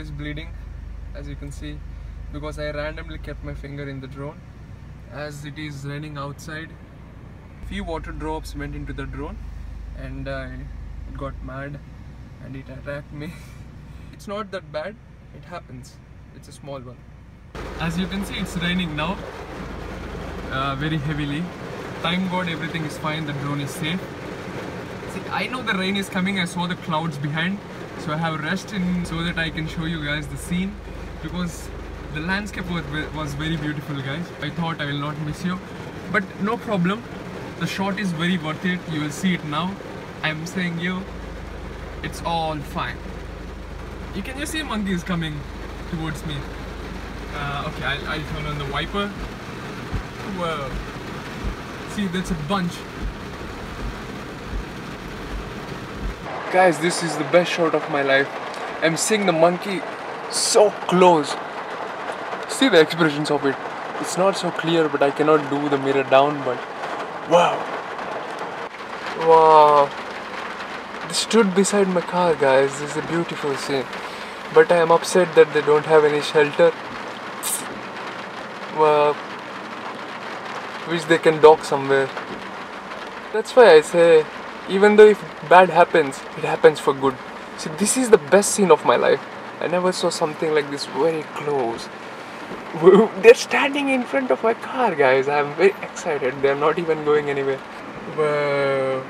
bleeding as you can see because I randomly kept my finger in the drone as it is raining outside. Few water drops went into the drone and uh, it got mad and it attacked me. It's not that bad it happens. It's a small one. As you can see it's raining now uh, very heavily. Thank god everything is fine the drone is safe. See i know the rain is coming i saw the clouds behind so i have in so that i can show you guys the scene. Because the landscape was, was very beautiful guys. I thought i will not miss you. But no problem. The shot is very worth it. You will see it now. I'm saying you it's all fine. You can just see monkeys coming towards me. Uh, okay I'll, I'll turn on the wiper. Whoa. See that's a bunch guys this is the best shot of my life. I'm seeing the monkey so close. See the expressions of it? It's not so clear but i cannot do the mirror down but wow. Wow. They stood beside my car guys. This is a beautiful scene. But i am upset that they don't have any shelter. Well, which they can dock somewhere. That's why i say even though if bad happens it happens for good. See this is the best scene of my life. I never saw something like this very close. They're standing in front of my car guys. I'm very excited. They're not even going anywhere. Whoa.